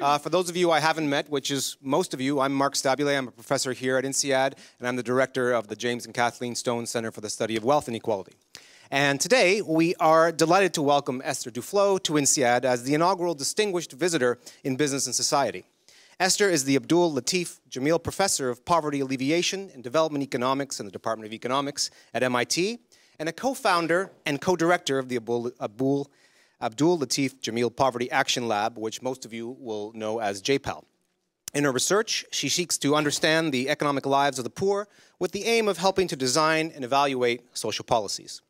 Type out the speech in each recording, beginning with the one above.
Uh, for those of you I haven't met, which is most of you, I'm Mark Stabile. I'm a professor here at INSEAD, and I'm the director of the James and Kathleen Stone Center for the Study of Wealth Inequality. And today, we are delighted to welcome Esther Duflo to INSEAD as the inaugural Distinguished Visitor in Business and Society. Esther is the Abdul Latif Jameel Professor of Poverty Alleviation and Development Economics in the Department of Economics at MIT, and a co-founder and co-director of the Abdul, Abdul, Abdul Latif Jameel Poverty Action Lab, which most of you will know as JPAL. In her research, she seeks to understand the economic lives of the poor with the aim of helping to design and evaluate social policies.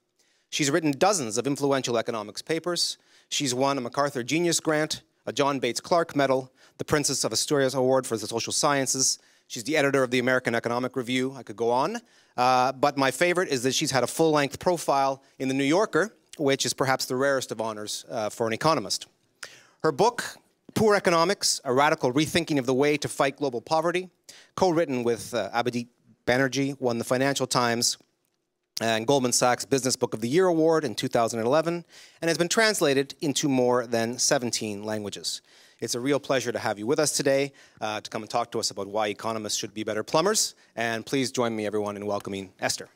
She's written dozens of influential economics papers. She's won a MacArthur Genius Grant, a John Bates Clark Medal, the Princess of Asturias Award for the Social Sciences. She's the editor of the American Economic Review. I could go on. Uh, but my favorite is that she's had a full length profile in The New Yorker, which is perhaps the rarest of honors uh, for an economist. Her book, Poor Economics A Radical Rethinking of the Way to Fight Global Poverty, co written with uh, Abhijit Banerjee, won the Financial Times and Goldman Sachs Business Book of the Year Award in 2011 and has been translated into more than 17 languages. It's a real pleasure to have you with us today uh, to come and talk to us about why economists should be better plumbers. And please join me, everyone, in welcoming Esther.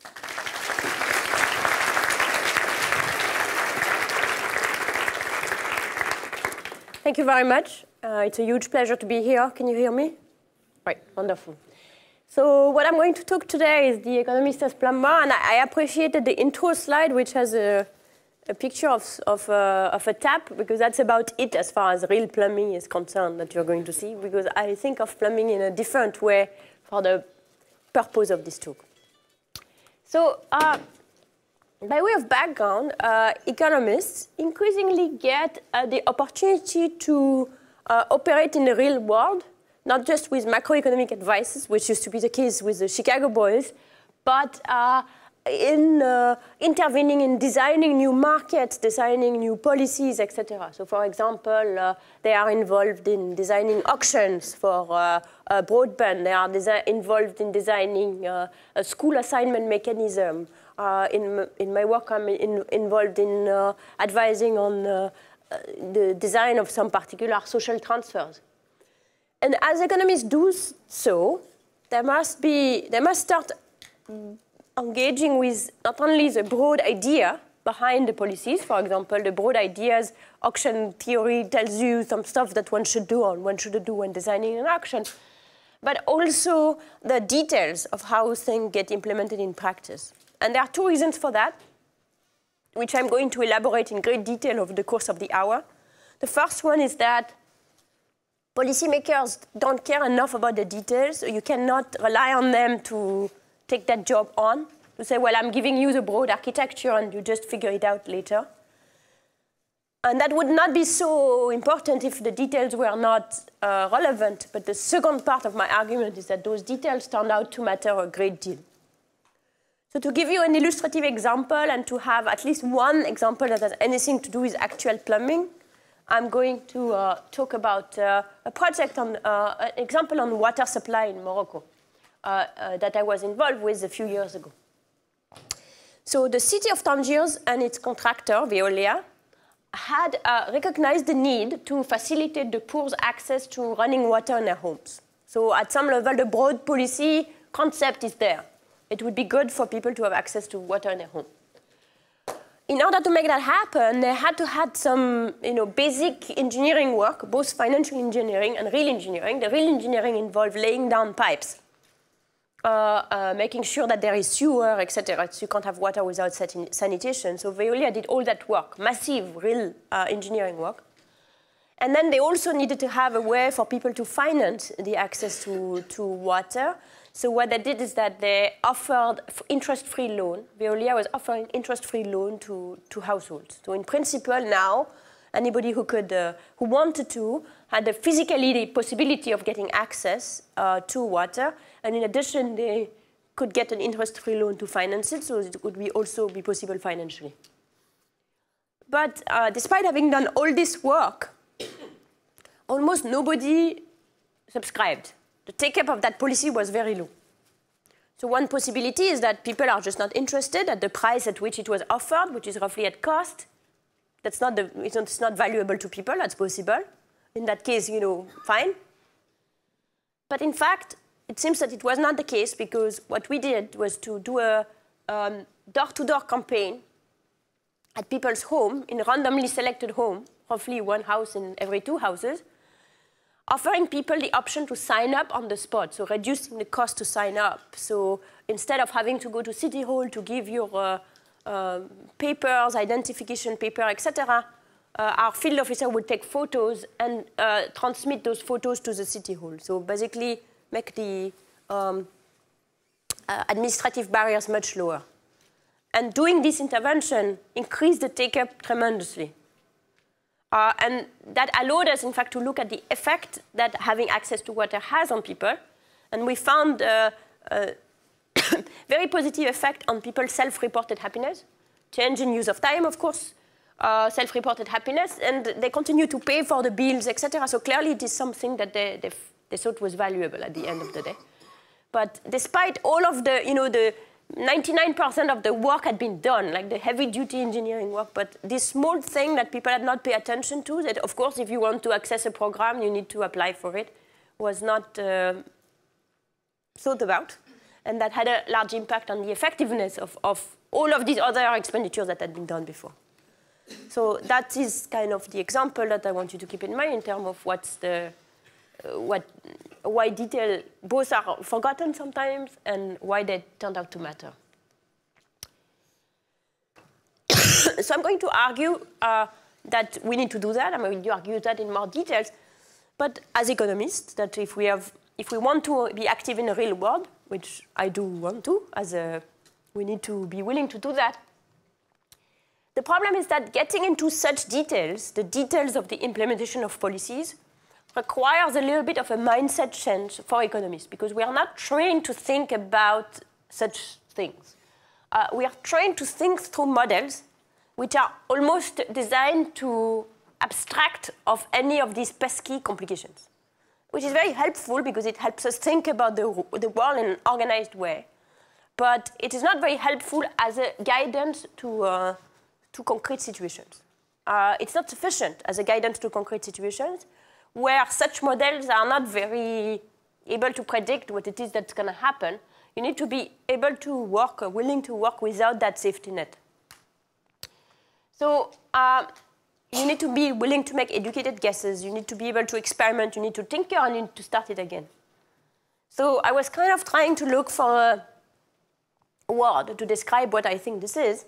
Thank you very much. Uh, it's a huge pleasure to be here. Can you hear me? Right, wonderful. So what I'm going to talk today is the economist as plumber, and I, I appreciated the intro slide, which has a, a picture of, of, uh, of, a tap, because that's about it as far as real plumbing is concerned that you're going to see, because I think of plumbing in a different way for the purpose of this talk. So uh, by way of background, uh, economists increasingly get uh, the opportunity to uh, operate in the real world not just with macroeconomic advices, which used to be the case with the Chicago boys, but uh, in uh, intervening in designing new markets, designing new policies, etc. So, for example, uh, they are involved in designing auctions for broadband. They are involved in designing a school assignment mechanism. Uh, in, in my work, I'm in, involved in uh, advising on the design of some particular social transfers. And as economists do so, they must, be, they must start engaging with not only the broad idea behind the policies, for example, the broad ideas, auction theory tells you some stuff that one should do and one should do when designing an auction, but also the details of how things get implemented in practice. And there are two reasons for that, which I'm going to elaborate in great detail over the course of the hour. The first one is that policymakers don't care enough about the details. So you cannot rely on them to take that job on, to say, well, I'm giving you the broad architecture and you just figure it out later. And that would not be so important if the details were not uh, relevant. But the second part of my argument is that those details turned out to matter a great deal. So to give you an illustrative example and to have at least one example that has anything to do with actual plumbing, I'm going to uh, talk about uh, a project on uh, an example on water supply in Morocco uh, uh, that I was involved with a few years ago. So the city of Tangiers and its contractor, Veolia, had uh, recognized the need to facilitate the poor's access to running water in their homes. So at some level, the broad policy concept is there. It would be good for people to have access to water in their home in order to make that happen, they had to have some you know, basic engineering work, both financial engineering and real engineering. The real engineering involved laying down pipes, uh, uh, making sure that there is sewer, etc. So you can't have water without sanitation. So Veolia did all that work, massive, real uh, engineering work. And then they also needed to have a way for people to finance the access to, to water. So what they did is that they offered interest-free loan. Veolia was offering interest-free loan to, to households. So in principle now, anybody who could, uh, who wanted to, had the physically the possibility of getting access uh, to water, and in addition, they could get an interest-free loan to finance it, so it would be also be possible financially. But uh, despite having done all this work, almost nobody subscribed the take-up of that policy was very low. So one possibility is that people are just not interested at the price at which it was offered, which is roughly at cost. That's not the, it's not valuable to people, that's possible. in that case, you know, fine. But in fact, it seems that it was not the case because what we did was to do a um, door-to-door -door campaign at people's home, in randomly selected home, roughly one house in every two houses, offering people the option to sign up on the spot, so reducing the cost to sign up. So instead of having to go to City Hall to give your uh, uh, papers, identification paper, etc., uh, our field officer would take photos and uh, transmit those photos to the City Hall. So basically make the um, uh, administrative barriers much lower. And doing this intervention increased the take-up tremendously. Uh, and that allowed us, in fact, to look at the effect that having access to water has on people. And we found uh, a very positive effect on people's self-reported happiness, change in use of time, of course, uh, self-reported happiness, and they continue to pay for the bills, etc. So clearly it is something that they, they, they thought was valuable at the end of the day. But despite all of the, you know, the 99% of the work had been done, like the heavy duty engineering work, but this small thing that people had not paid attention to, that of course if you want to access a program, you need to apply for it, was not uh, thought about. And that had a large impact on the effectiveness of, of all of these other expenditures that had been done before. So that is kind of the example that I want you to keep in mind in terms of what's the, what why detail both are forgotten sometimes and why they turned out to matter. so I'm going to argue uh, that we need to do that. I'm going to argue that in more details. But as economists, that if we have, if we want to be active in the real world, which I do want to, as a, we need to be willing to do that. The problem is that getting into such details, the details of the implementation of policies, requires a little bit of a mindset change for economists because we are not trained to think about such things. Uh, we are trained to think through models which are almost designed to abstract of any of these pesky complications, which is very helpful because it helps us think about the, the world in an organized way. But it is not very helpful as a guidance to, uh, to concrete situations. Uh, it's not sufficient as a guidance to concrete situations where such models are not very able to predict what it is that's going to happen, you need to be able to work, or willing to work without that safety net. So uh, you need to be willing to make educated guesses. You need to be able to experiment. You need to tinker and you need to start it again. So I was kind of trying to look for a word to describe what I think this is.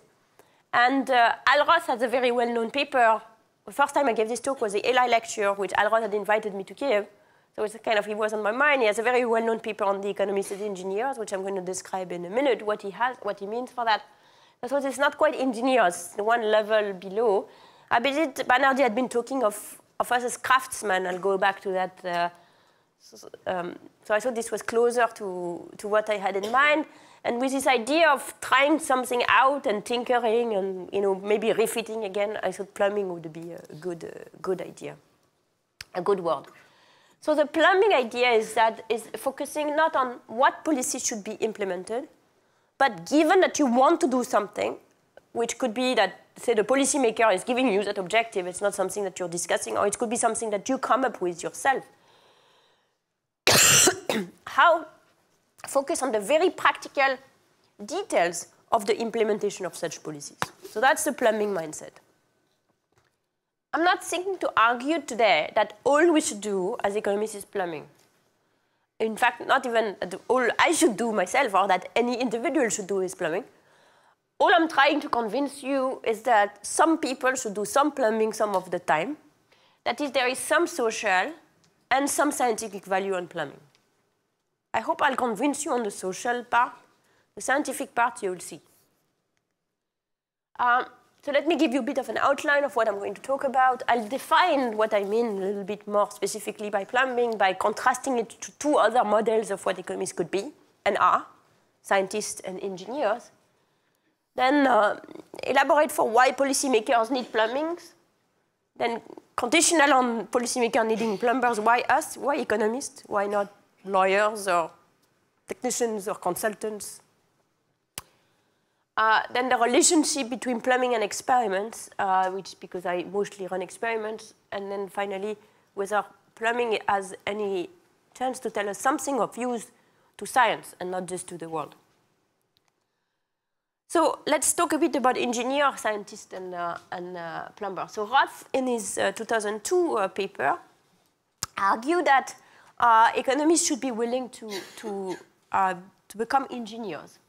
And uh, Al Roth has a very well-known paper the first time I gave this talk was the Ely lecture, which Al Roth had invited me to give. So it's kind of, he was on my mind. He has a very well-known paper on the economists and engineers, which I'm going to describe in a minute, what he has, what he means for that. So it's not quite engineers, the one level below. Abhijit Banerjee had been talking of, of us as craftsmen. I'll go back to that. Uh, so, um, so I thought this was closer to, to what I had in mind. And with this idea of trying something out and tinkering and you know maybe refitting again, I thought plumbing would be a good, uh, good idea, a good word. So the plumbing idea is that is focusing not on what policy should be implemented, but given that you want to do something, which could be that say the policymaker is giving you that objective, it's not something that you're discussing, or it could be something that you come up with yourself. How focus on the very practical details of the implementation of such policies. So that's the plumbing mindset. I'm not thinking to argue today that all we should do as economists is plumbing. In fact, not even all I should do myself or that any individual should do is plumbing. All I'm trying to convince you is that some people should do some plumbing some of the time. That is, there is some social and some scientific value on plumbing. I hope I'll convince you on the social part. The scientific part you'll see. Um, so let me give you a bit of an outline of what I'm going to talk about. I'll define what I mean a little bit more specifically by plumbing by contrasting it to two other models of what economists could be and are, scientists and engineers. Then uh, elaborate for why policymakers need plumbing. Then conditional on policymakers needing plumbers, why us? Why economists? Why not lawyers or technicians or consultants. Uh, then the relationship between plumbing and experiments, uh, which because I mostly run experiments, and then finally whether plumbing has any chance to tell us something of use to science and not just to the world. So let's talk a bit about engineer, scientist, and, uh, and uh, plumber. So Roth, in his uh, 2002 uh, paper, argued that uh, economists should be willing to, to, uh, to become engineers.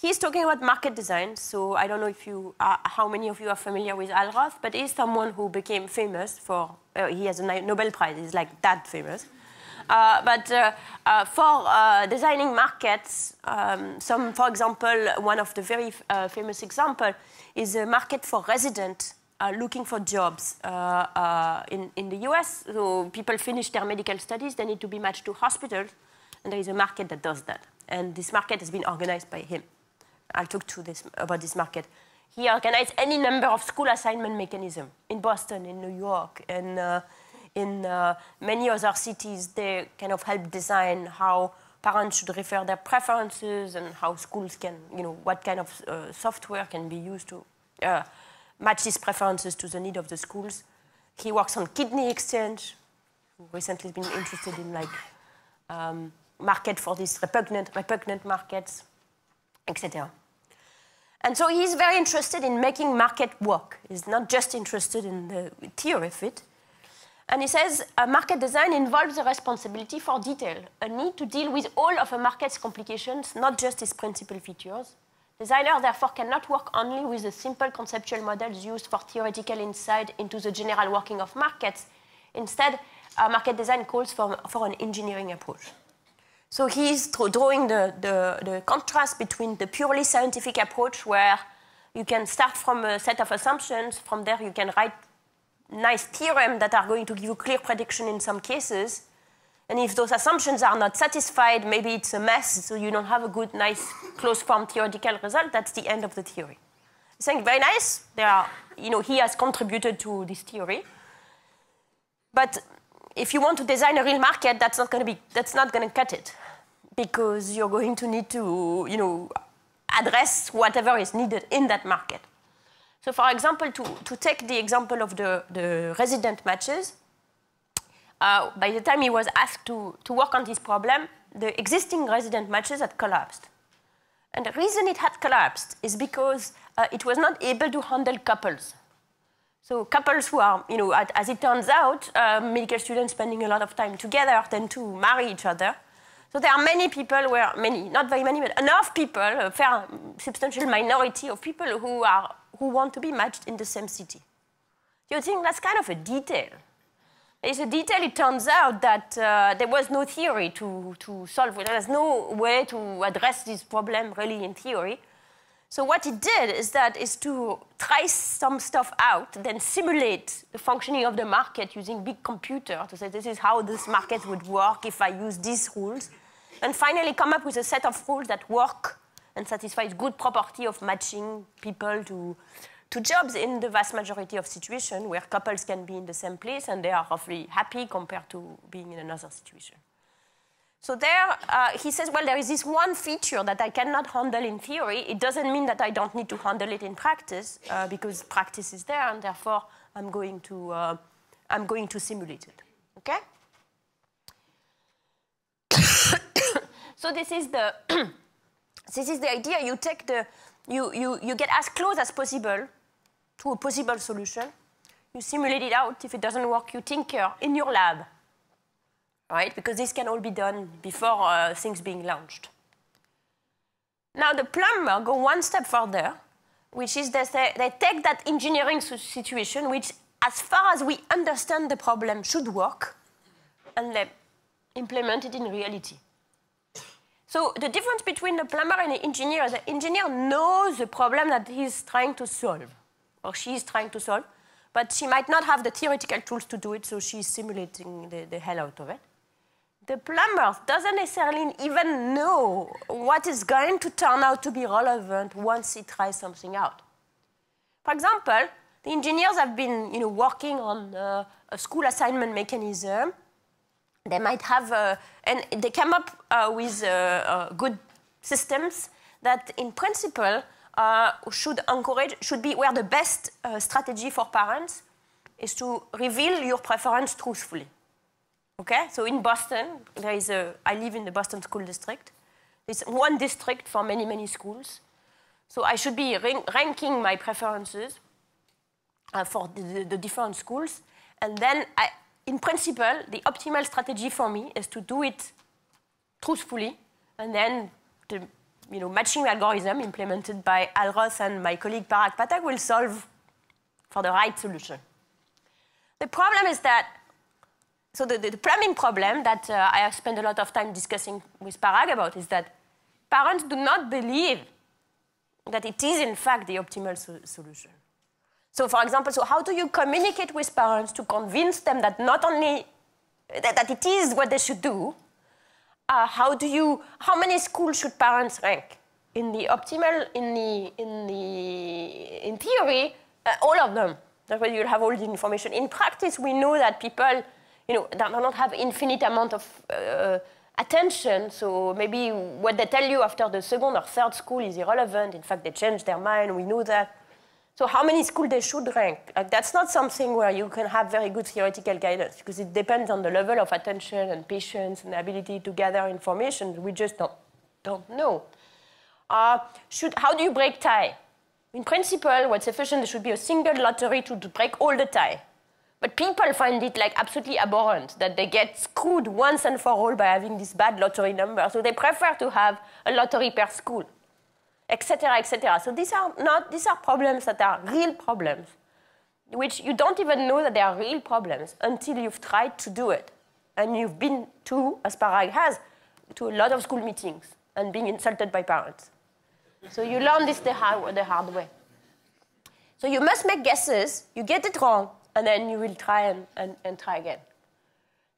He's talking about market design, so I don't know if you, how many of you are familiar with Al Roth, but he's someone who became famous for, he has a Nobel Prize, he's like that famous. Uh, but uh, uh, for designing markets, um, some, for example, one of the very famous example is a market for resident uh, looking for jobs uh, uh, in, in the US. So people finish their medical studies, they need to be matched to hospitals, and there is a market that does that. And this market has been organized by him. I'll talk to this, about this market. He organized any number of school assignment mechanism in Boston, in New York, and in uh, many other cities, they kind of help design how parents should refer their preferences and how schools can, you know, what kind of uh, software can be used to uh, match these preferences to the need of the schools. He works on kidney exchange, recently been interested in like um, market for these repugnant, repugnant markets, etc. And so he's very interested in making market work. He's not just interested in the theory of it, and he says a market design involves a responsibility for detail, a need to deal with all of a market's complications, not just its principal features. Designers, therefore, cannot work only with the simple conceptual models used for theoretical insight into the general working of markets. Instead, market design calls for, for an engineering approach. So he's drawing the, the, the contrast between the purely scientific approach, where you can start from a set of assumptions, from there you can write nice theorem that are going to give you clear prediction in some cases. And if those assumptions are not satisfied, maybe it's a mess, so you don't have a good, nice, closed form theoretical result, that's the end of the theory. I think very nice. There are, you know, he has contributed to this theory. But if you want to design a real market, that's not going to be, that's not going to cut it. Because you're going to need to, you know, address whatever is needed in that market. So for example, to, to take the example of the, the resident matches, uh, by the time he was asked to, to work on this problem, the existing resident matches had collapsed. And the reason it had collapsed is because uh, it was not able to handle couples. So couples who are, you know, as it turns out, uh, medical students spending a lot of time together tend to marry each other. So there are many people where, many, not very many, but enough people, a fair substantial minority of people who are who want to be matched in the same city. You think that's kind of a detail. It's a detail, it turns out that uh, there was no theory to, to solve it. There's no way to address this problem really in theory. So what it did is that is to try some stuff out, then simulate the functioning of the market using big computer to say this is how this market would work if I use these rules, and finally come up with a set of rules that work and satisfies good property of matching people to, to jobs in the vast majority of situations where couples can be in the same place and they are roughly happy compared to being in another situation. So there, uh, he says, well, there is this one feature that I cannot handle in theory. It doesn't mean that I don't need to handle it in practice, uh, because practice is there, and therefore I'm going to, uh, I'm going to simulate it. Okay? so this is the this is the idea. You take the, you, you, you get as close as possible to a possible solution. You simulate it out. If it doesn't work, you tinker in your lab, right? Because this can all be done before uh, things being launched. Now the plumber go one step further, which is they, they take that engineering situation, which as far as we understand the problem should work, and they implement it in reality. So the difference between the plumber and the engineer the engineer knows the problem that he's trying to solve, or she's trying to solve, but she might not have the theoretical tools to do it, so she's simulating the, the hell out of it. The plumber doesn't necessarily even know what is going to turn out to be relevant once he tries something out. For example, the engineers have been you know, working on uh, a school assignment mechanism they might have, uh, and they come up uh, with uh, uh, good systems that, in principle, uh, should encourage, should be where the best strategy for parents is to reveal your preference truthfully. Okay? So in Boston, there is a, I live in the Boston School District. It's one district for many, many schools. So I should be ranking my preferences uh, for the, the, different schools. And then, I, in principle, the optimal strategy for me is to do it truthfully. And then the you know, matching algorithm implemented by Al Roth and my colleague Parag Pathak will solve for the right solution. The problem is that, so the, the plumbing problem that uh, I have spent a lot of time discussing with Parag about is that parents do not believe that it is in fact the optimal so solution. So for example, so how do you communicate with parents to convince them that not only that, that it is what they should do, uh, how do you, how many schools should parents rank? In the optimal, in the, in the, in theory, uh, all of them. That way you'll have all the information. In practice, we know that people, you know, do not have infinite amount of uh, attention. So maybe what they tell you after the second or third school is irrelevant. In fact, they change their mind. We know that. So how many schools they should rank? Like, that's not something where you can have very good theoretical guidance because it depends on the level of attention and patience and ability to gather information. We just don't, don't know. Uh, should, how do you break tie? In principle, what's efficient, there should be a single lottery to, to break all the tie. But people find it like absolutely abhorrent that they get screwed once and for all by having this bad lottery number. So they prefer to have a lottery per school, etc., etc. So these are not these are problems that are real problems, which you don't even know that they are real problems until you've tried to do it, and you've been to, as Parag has, to a lot of school meetings and being insulted by parents. So you learn this the hard, the hard way. So you must make guesses, you get it wrong, and then you will try and, and, and try again.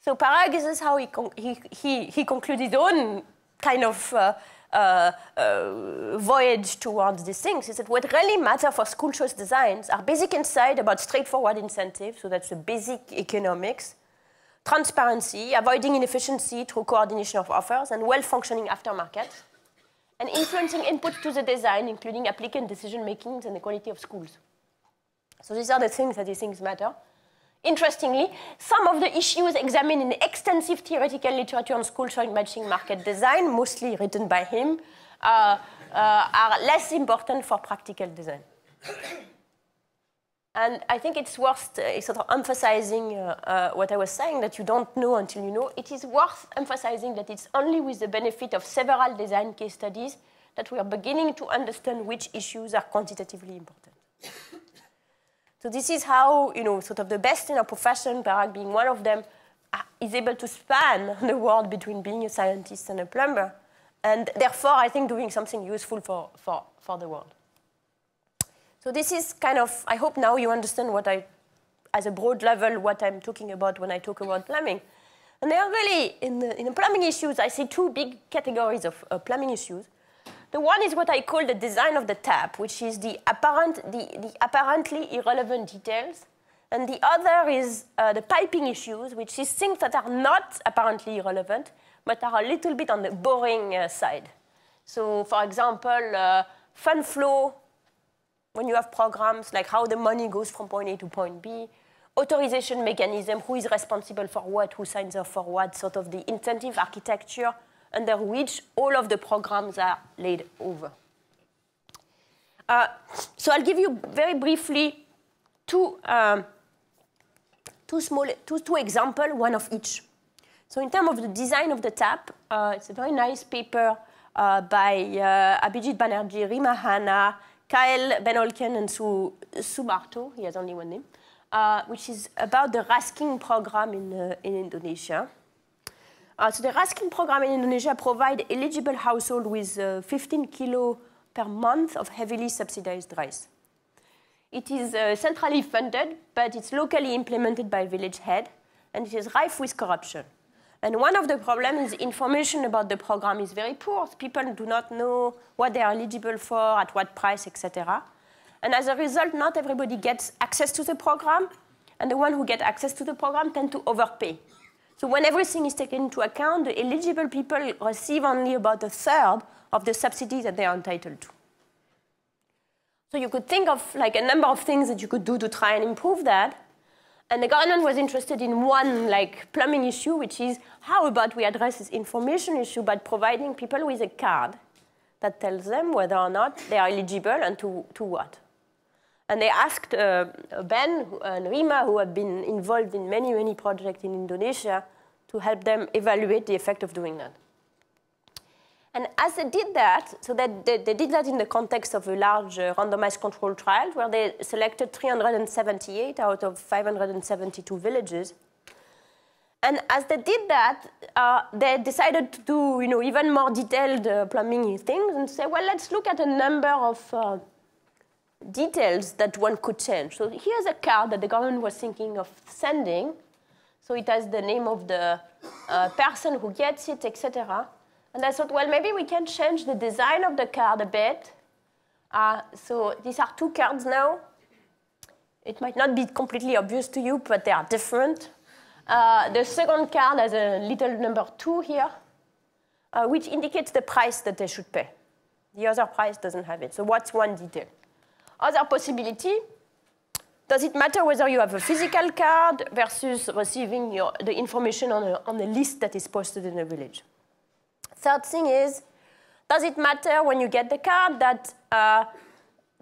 So Parag, this is how he, he, he, he concluded his own kind of uh, uh, uh, voyage towards these things. He said what really matters for school choice designs are basic insight about straightforward incentives, so that's the basic economics, transparency, avoiding inefficiency through coordination of offers, and well-functioning aftermarket and influencing input to the design, including applicant decision making and the quality of schools. So these are the things that these things matter. Interestingly, some of the issues examined in extensive theoretical literature on school choice matching market design, mostly written by him, uh, uh, are less important for practical design. And I think it's worth uh, sort of emphasizing uh, uh, what I was saying that you don't know until you know. It is worth emphasizing that it's only with the benefit of several design case studies that we are beginning to understand which issues are quantitatively important. So this is how, you know, sort of the best in our profession, Parag being one of them, uh, is able to span the world between being a scientist and a plumber. And therefore, I think doing something useful for, for, for the world. So this is kind of, I hope now you understand what I, as a broad level, what I'm talking about when I talk about plumbing. And there are really, in the, in the plumbing issues, I see two big categories of uh, plumbing issues. The one is what I call the design of the tap, which is the, apparent, the, the apparently irrelevant details. And the other is uh, the piping issues, which is things that are not apparently irrelevant, but are a little bit on the boring uh, side. So, for example, uh, fund flow when you have programs like how the money goes from point A to point B, authorization mechanism, who is responsible for what, who signs off for what, sort of the incentive architecture under which all of the programs are laid over. Uh, so I'll give you very briefly two, um, two, small, two, two examples, one of each. So in terms of the design of the tap, uh, it's a very nice paper uh, by uh, Abhijit Banerjee, Rima Hanna, Kyle Ben Olken and Su Sumarto, he has only one name, uh, which is about the Raskin program in, uh, in Indonesia. Uh, so the Raskin program in Indonesia provide eligible household with uh, 15 kilo per month of heavily subsidized rice. It is uh, centrally funded, but it's locally implemented by village head, and it is rife with corruption. And one of the problems is information about the program is very poor. People do not know what they are eligible for, at what price, etc. And as a result, not everybody gets access to the program, and the one who get access to the program tend to overpay. So when everything is taken into account, the eligible people receive only about a third of the subsidies that they are entitled to. So you could think of like a number of things that you could do to try and improve that. And the government was interested in one like plumbing issue, which is how about we address this information issue by providing people with a card that tells them whether or not they are eligible and to, to what. And they asked uh, Ben and Rima, who have been involved in many, many projects in Indonesia, to help them evaluate the effect of doing that. And as they did that, so that they, they, did that in the context of a large uh, randomized control trial where they selected 378 out of 572 villages. And as they did that, uh, they decided to do you know, even more detailed uh, plumbing things and say, well, let's look at a number of uh, details that one could change. So here's a card that the government was thinking of sending. So it has the name of the uh, person who gets it, etc. And I thought, well, maybe we can change the design of the card a bit. Uh, so these are two cards now. It might not be completely obvious to you, but they are different. Uh, the second card has a little number two here, uh, which indicates the price that they should pay. The other price doesn't have it. So what's one detail? Other possibility, does it matter whether you have a physical card versus receiving your, the information on a, on a list that is posted in a village? Third thing is, does it matter when you get the card that uh,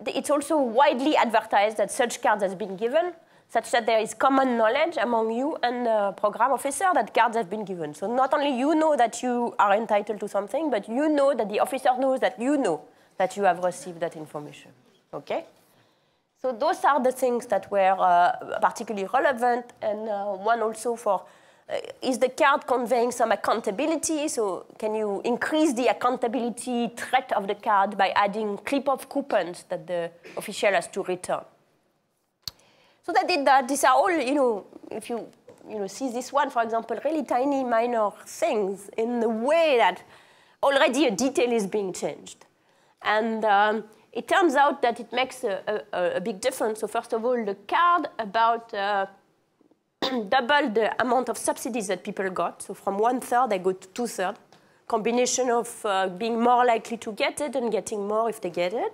it's also widely advertised that such cards has been given, such that there is common knowledge among you and the program officer that cards have been given. So not only you know that you are entitled to something, but you know that the officer knows that you know that you have received that information. Okay? So those are the things that were uh, particularly relevant, and uh, one also for uh, is the card conveying some accountability? So can you increase the accountability threat of the card by adding clip of coupons that the official has to return? So they did that. These are all, you know, if you you know, see this one, for example, really tiny minor things in the way that already a detail is being changed. And um, it turns out that it makes a, a, a, big difference. So first of all, the card about uh, double the amount of subsidies that people got. So from one third, they go to two thirds. Combination of uh, being more likely to get it and getting more if they get it.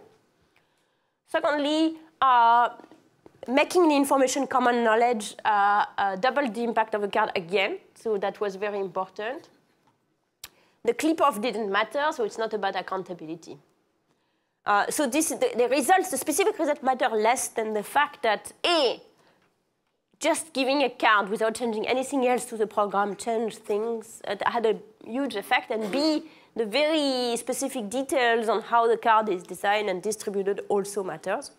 Secondly, uh, making the information common knowledge uh, uh, doubled the impact of the card again. So that was very important. The clip off didn't matter, so it's not about accountability. Uh, so this, the, the, results, the specific results matter less than the fact that A, just giving a card without changing anything else to the program changed things, it had a huge effect, and B, the very specific details on how the card is designed and distributed also matters.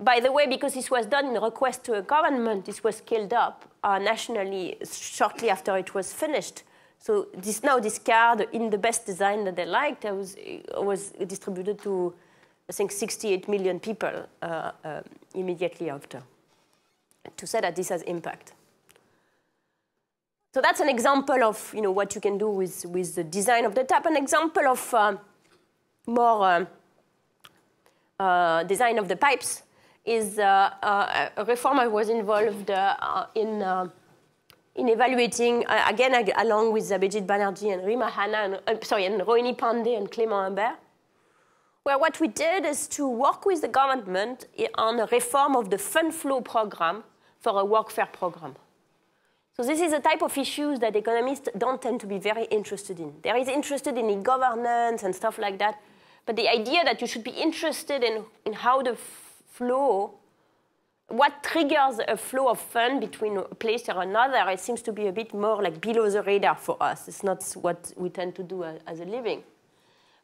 By the way, because this was done in request to a government, this was scaled up uh, nationally shortly after it was finished. So this, now this card, in the best design that they liked, was, was distributed to, I think, 68 million people uh, uh, immediately after, to say that this has impact. So that's an example of you know, what you can do with, with the design of the tap. An example of uh, more uh, uh, design of the pipes is uh, a reform I was involved in in evaluating, uh, again, along with Abhijit Banerjee and Rima Hanna, and, uh, sorry, and Rohini Pande and Clément Imbert, where what we did is to work with the government on a reform of the fund flow program for a workfare program. So this is a type of issues that economists don't tend to be very interested in. They're interested in e-governance and stuff like that, but the idea that you should be interested in, in how the flow what triggers a flow of fun between a place or another, it seems to be a bit more like below the radar for us. It's not what we tend to do uh, as a living.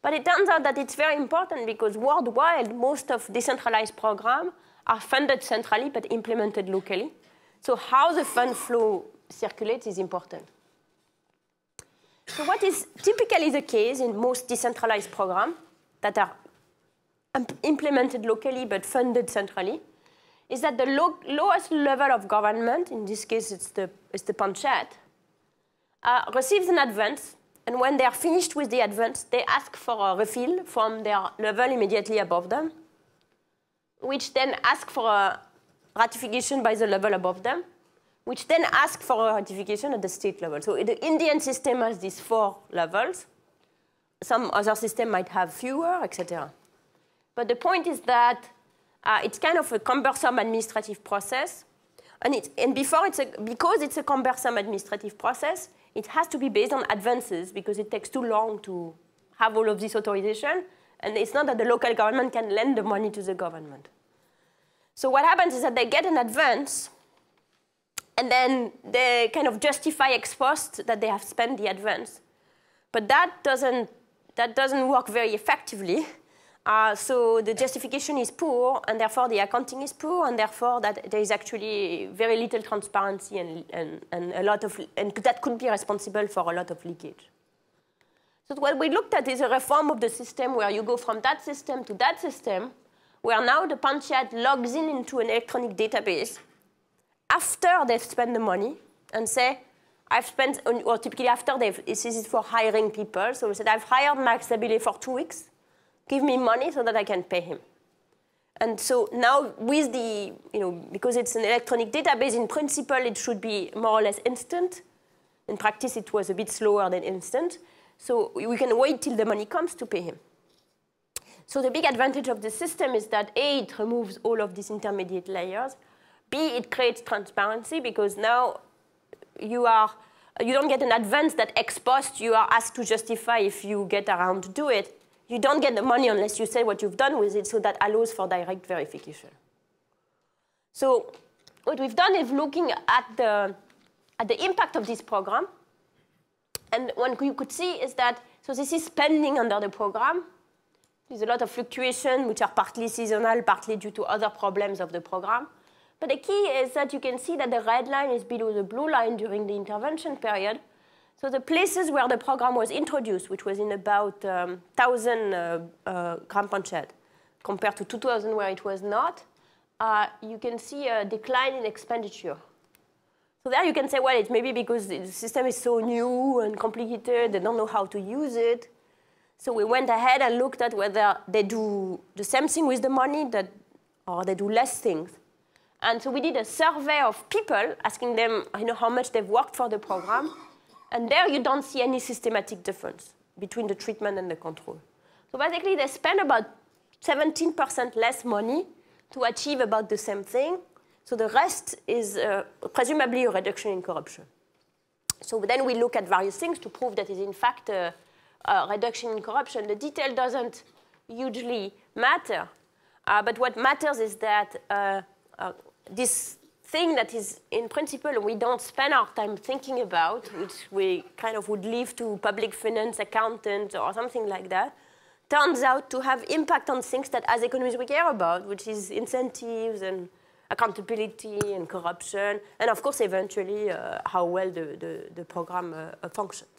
But it turns out that it's very important because worldwide, most of decentralized programs are funded centrally but implemented locally. So how the fund flow circulates is important. So what is typically the case in most decentralized programs that are implemented locally but funded centrally is that the low, lowest level of government, in this case it's the, it's the panchayat, uh, receives an advance, and when they are finished with the advance, they ask for a refill from their level immediately above them, which then ask for a ratification by the level above them, which then ask for a ratification at the state level. So the Indian system has these four levels. Some other system might have fewer, etc. But the point is that uh, it's kind of a cumbersome administrative process. And, it, and before it's a, because it's a cumbersome administrative process, it has to be based on advances because it takes too long to have all of this authorization. And it's not that the local government can lend the money to the government. So what happens is that they get an advance, and then they kind of justify ex post that they have spent the advance. But that doesn't, that doesn't work very effectively. Uh, so the justification is poor, and therefore the accounting is poor, and therefore that there is actually very little transparency and, and, and a lot of, and that could be responsible for a lot of leakage. So what we looked at is a reform of the system where you go from that system to that system, where now the panchayat logs in into an electronic database after they've spent the money and say, I've spent, or typically after they've, this is for hiring people. So we said, I've hired Max Stabile for two weeks. Give me money so that I can pay him. And so now with the, you know, because it's an electronic database, in principle, it should be more or less instant. In practice, it was a bit slower than instant. So we can wait till the money comes to pay him. So the big advantage of the system is that A, it removes all of these intermediate layers. B, it creates transparency because now you are you don't get an advance that ex post you are asked to justify if you get around to do it. You don't get the money unless you say what you've done with it, so that allows for direct verification. So what we've done is looking at the, at the impact of this program. And what you could see is that, so this is spending under the program. There's a lot of fluctuation, which are partly seasonal, partly due to other problems of the program. But the key is that you can see that the red line is below the blue line during the intervention period. So the places where the program was introduced, which was in about um, 1,000 uh, uh, compared to 2,000 where it was not, uh, you can see a decline in expenditure. So there you can say, well, it's maybe because the system is so new and complicated, they don't know how to use it. So we went ahead and looked at whether they do the same thing with the money that, or they do less things. And so we did a survey of people, asking them you know, how much they've worked for the program. And there you don't see any systematic difference between the treatment and the control. So basically, they spend about 17% less money to achieve about the same thing. So the rest is uh, presumably a reduction in corruption. So then we look at various things to prove that is in fact a, a reduction in corruption. The detail doesn't hugely matter, uh, but what matters is that uh, uh this thing that is, in principle, we don't spend our time thinking about, which we kind of would leave to public finance accountants or something like that, turns out to have impact on things that as economists we care about, which is incentives and accountability and corruption, and of course, eventually, uh, how well the, the, the program uh, functions.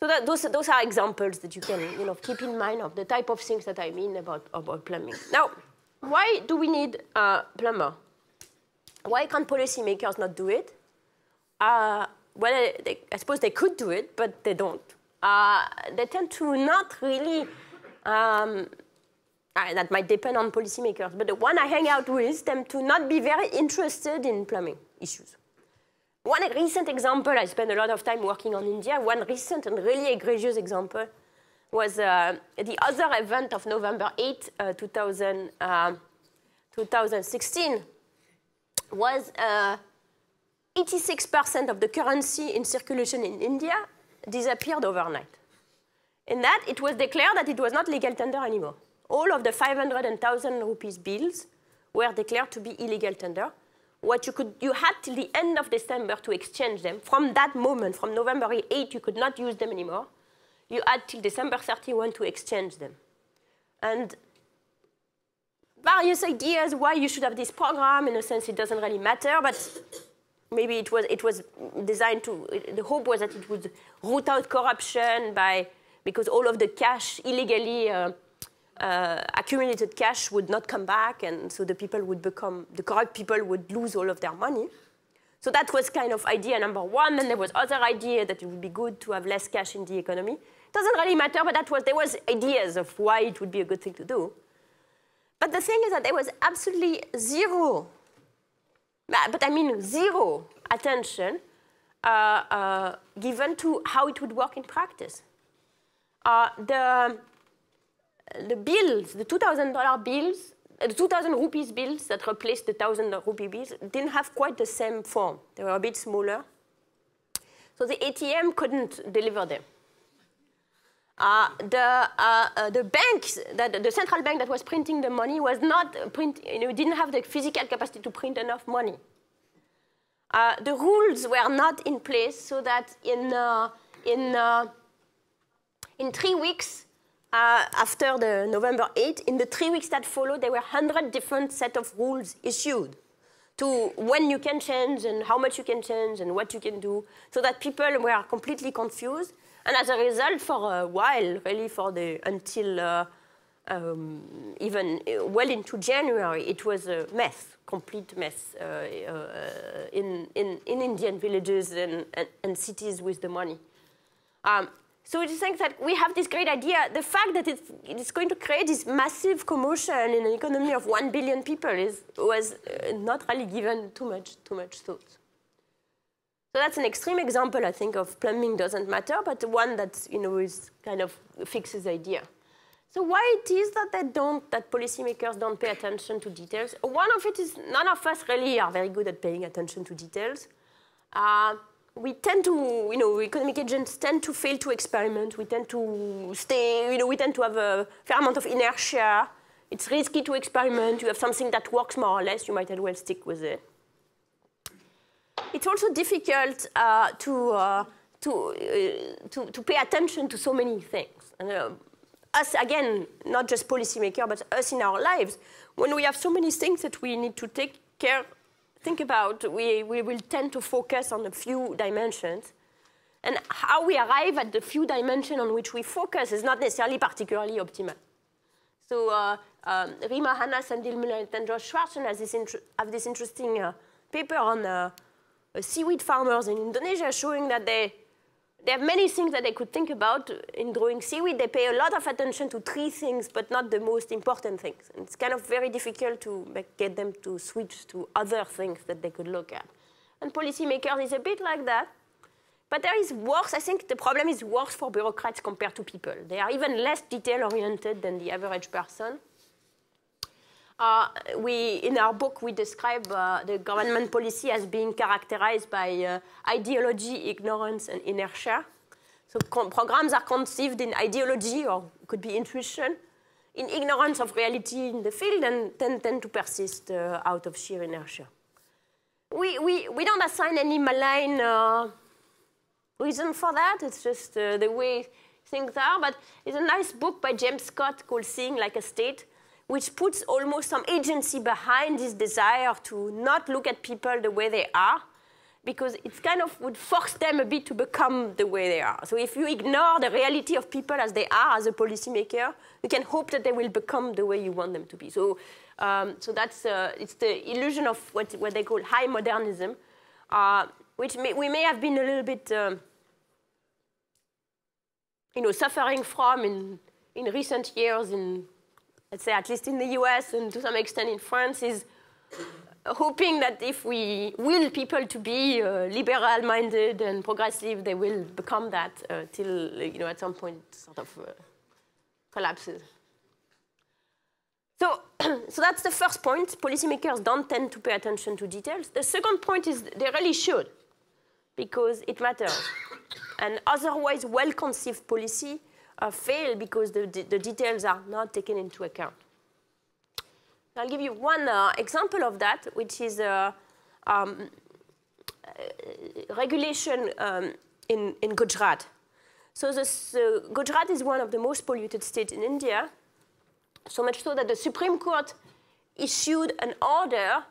So that, those, those are examples that you can you know, keep in mind of the type of things that I mean about, about plumbing. Now, why do we need a plumber? Why can't policymakers not do it? Uh, well, they, I suppose they could do it, but they don't. Uh, they tend to not really, um, uh, that might depend on policymakers, but the one I hang out with tend to not be very interested in plumbing issues. One recent example, I spent a lot of time working on India, one recent and really egregious example was uh, the other event of November 8, uh, 2000, uh, 2016 was 86% uh, of the currency in circulation in India disappeared overnight. In that, it was declared that it was not legal tender anymore. All of the 500 and 1,000 rupees bills were declared to be illegal tender. What you could, you had till the end of December to exchange them. From that moment, from November 8, you could not use them anymore you had till December 31 to exchange them. And various ideas why you should have this program. In a sense, it doesn't really matter, but maybe it was, it was designed to, the hope was that it would root out corruption by, because all of the cash illegally uh, uh, accumulated cash would not come back, and so the people would become, the corrupt people would lose all of their money. So that was kind of idea number one. And there was other idea that it would be good to have less cash in the economy. Doesn't really matter, but that was, there was ideas of why it would be a good thing to do. But the thing is that there was absolutely zero, but I mean zero attention uh, uh, given to how it would work in practice. Uh, the, the bills, the $2,000 bills, the 2000 rupees bills that replaced the 1000 rupee bills didn't have quite the same form. They were a bit smaller. So the ATM couldn't deliver them. Uh, the, uh, uh, the banks, that, the central bank that was printing the money was not print, you know, didn't have the physical capacity to print enough money. Uh, the rules were not in place so that in, uh, in, uh, in three weeks after the November 8, in the three weeks that followed, there were 100 different set of rules issued to when you can change and how much you can change and what you can do, so that people were completely confused. And as a result, for a while, really for the until uh, um, even well into January, it was a mess, complete mess uh, uh, in, in, in Indian villages and, and, and, cities with the money. Um, so it think that we have this great idea. The fact that it's, it's going to create this massive commotion in an economy of one billion people is, was uh, not really given too much, too much thought. So that's an extreme example, I think, of plumbing doesn't matter, but one that you know is kind of fixes the idea. So why it is that they don't, that policymakers don't pay attention to details? One of it is none of us really are very good at paying attention to details. Uh, we tend to, you know, economic agents tend to fail to experiment. We tend to stay, you know, we tend to have a fair amount of inertia. It's risky to experiment. You have something that works more or less, you might as well stick with it. It's also difficult uh, to, uh, to, uh, to, to, pay attention to so many things. And, uh, us, again, not just policymakers, but us in our lives, when we have so many things that we need to take care think about, we, we will tend to focus on a few dimensions. And how we arrive at the few dimensions on which we focus is not necessarily particularly optimal. So uh, um, Rema Hanna, Sendhil Muller, and Josh this, have this interesting uh, paper on uh, Uh, seaweed farmers in Indonesia showing that they they have many things that they could think about in growing seaweed. They pay a lot of attention to three things, but not the most important things. And it's kind of very difficult to get them to switch to other things that they could look at. And policymakers is a bit like that. But there is worse, I think the problem is worse for bureaucrats compared to people. They are even less detail-oriented than the average person. Uh, we, in our book, we describe uh, the government policy as being characterized by uh, ideology, ignorance, and inertia. So programs are conceived in ideology, or could be intuition, in ignorance of reality in the field, and then tend to persist uh, out of sheer inertia. We, we, we don't assign any malign uh, reason for that. It's just uh, the way things are. But it's a nice book by James Scott called Seeing Like a State, which puts almost some agency behind this desire to not look at people the way they are, because it kind of would force them a bit to become the way they are. So if you ignore the reality of people as they are as a policymaker, you can hope that they will become the way you want them to be. So, um, so that's uh, it's the illusion of what, what they call high modernism, uh, which may, we may have been a little bit, um, you know, suffering from in, in recent years in let's say at least in the US and to some extent in France, is hoping that if we will people to be uh, liberal-minded and progressive, they will become that uh, till, you know, at some point sort of uh, collapses. So, so that's the first point. Policymakers don't tend to pay attention to details. The second point is they really should, because it matters. and otherwise well-conceived policy fail because the, the details are not taken into account. I'll give you one uh, example of that, which is uh, um, uh, regulation um, in, in Gujarat. So this, Gujarat is one of the most polluted states in India, so much so that the Supreme Court issued an order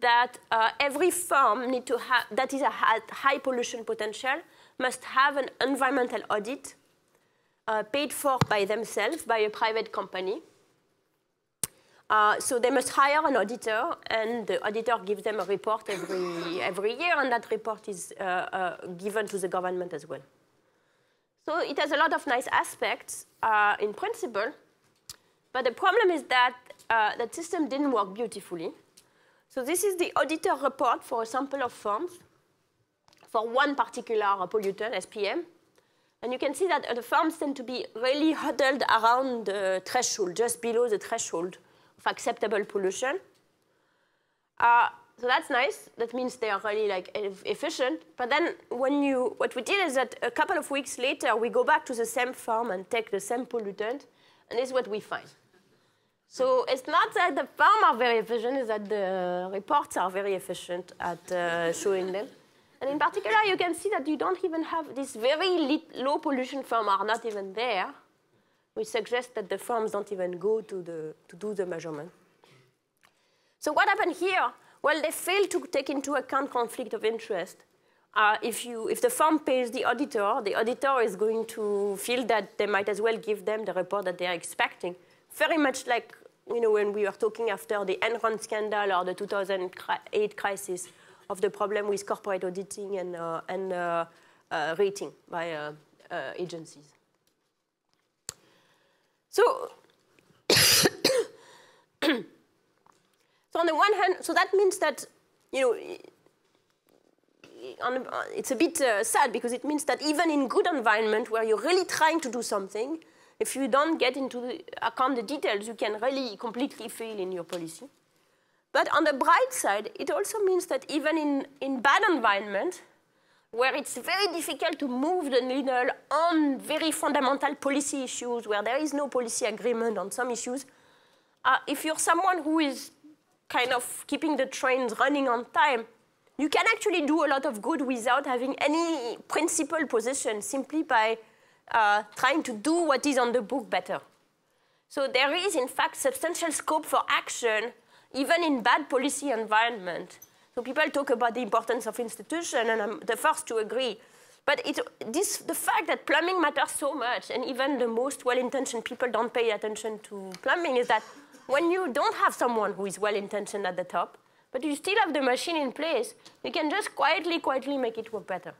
that uh, every farm need to have, that is a high pollution potential must have an environmental audit uh, paid for by themselves by a private company. Uh, so they must hire an auditor, and the auditor gives them a report every, every year, and that report is uh, uh given to the government as well. So it has a lot of nice aspects uh, in principle, but the problem is that uh, that system didn't work beautifully. So this is the auditor report for a sample of farms for one particular pollutant, SPM. And you can see that the farms tend to be really huddled around the threshold, just below the threshold of acceptable pollution. Uh, so that's nice. That means they are really like efficient. But then when you, what we did is that a couple of weeks later, we go back to the same farm and take the same pollutant, and this is what we find. So it's not that the farm are very efficient, it's that the reports are very efficient at uh, showing them. And in particular, you can see that you don't even have this very low pollution farm are not even there, which suggests that the farms don't even go to, the, to do the measurement. So what happened here well, they fail to take into account conflict of interest. Uh, if, you, if the firm pays the auditor, the auditor is going to feel that they might as well give them the report that they are expecting. Very much like you know, when we were talking after the Enron scandal or the 2008 crisis of the problem with corporate auditing and, uh, and uh, uh rating by agencies. So So on the one hand, so that means that, you know, on, uh, it's a bit uh, sad because it means that even in good environment where you're really trying to do something, if you don't get into the account the details, you can really completely fail in your policy. But on the bright side, it also means that even in, in bad environment, where it's very difficult to move the needle on very fundamental policy issues, where there is no policy agreement on some issues, uh, if you're someone who is kind of keeping the trains running on time, you can actually do a lot of good without having any principal position, simply by uh, trying to do what is on the book better. So there is, in fact, substantial scope for action, even in bad policy environment. So people talk about the importance of institution, and I'm the first to agree. But it, this, the fact that plumbing matters so much, and even the most well-intentioned people don't pay attention to plumbing, is that when you don't have someone who is well-intentioned at the top, but you still have the machine in place, you can just quietly, quietly make it work better.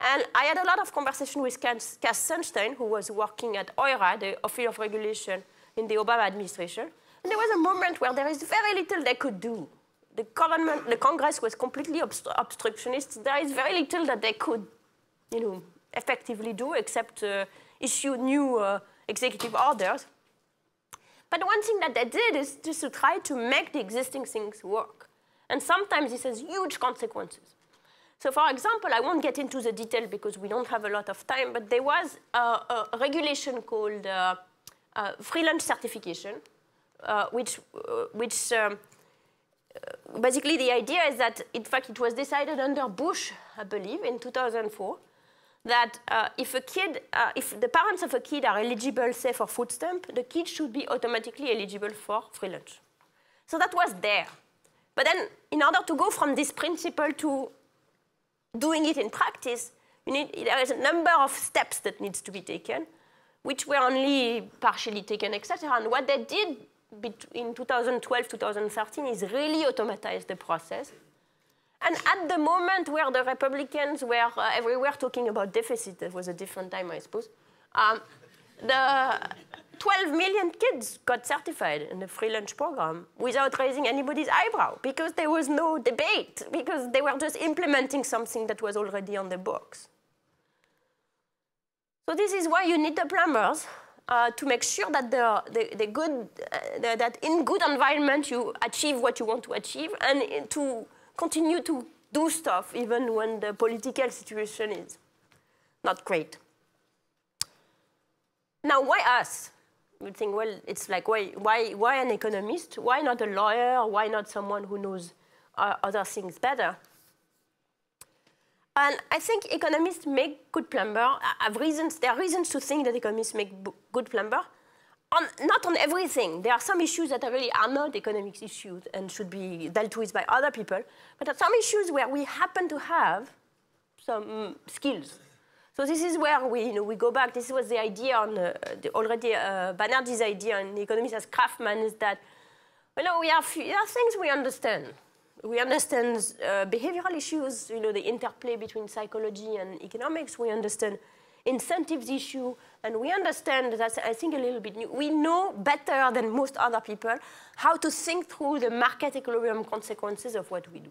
And I had a lot of conversation with Cass Sunstein, who was working at OIRA, the Office of Regulation in the Obama administration. And there was a moment where there is very little they could do. The government, the Congress was completely obstru obstructionist. There is very little that they could, you know, effectively do except uh, issue new uh, executive orders. But one thing that they did is just to try to make the existing things work. And sometimes this has huge consequences. So for example, I won't get into the detail because we don't have a lot of time, but there was a, a regulation called uh, uh, free lunch certification, uh, which, uh, which um, uh, basically the idea is that, in fact, it was decided under Bush, I believe, in 2004, that uh, if a kid, uh, if the parents of a kid are eligible, say, for food stamp, the kid should be automatically eligible for free lunch. So that was there. But then, in order to go from this principle to doing it in practice, need, there is a number of steps that needs to be taken, which were only partially taken, etc. And what they did in 2012, 2013 is really automatize the process and at the moment where the Republicans were uh, everywhere talking about deficit, that was a different time, I suppose, um, the 12 million kids got certified in the free lunch program without raising anybody's eyebrow because there was no debate, because they were just implementing something that was already on the books. So this is why you need the plumbers uh, to make sure that the, the, the good, uh, that in good environment you achieve what you want to achieve and to continue to do stuff even when the political situation is not great. Now, why us? You think, well, it's like, why, why, why an economist? Why not a lawyer? Why not someone who knows uh, other things better? And I think economists make good plumber. Have reasons, there are reasons to think that economists make good plumber on, not on everything. There are some issues that are really are not economic issues and should be dealt with by other people. But there are some issues where we happen to have some skills. So this is where we, you know, we go back. This was the idea on uh, the already uh, Banerjee's idea on economics as craftsman is that, you know, we have, there are things we understand. We understand uh, behavioral issues, you know, the interplay between psychology and economics. We understand incentives issue, and we understand that, I think, a little bit new. We know better than most other people how to think through the market equilibrium consequences of what we do.